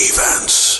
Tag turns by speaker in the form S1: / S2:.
S1: events.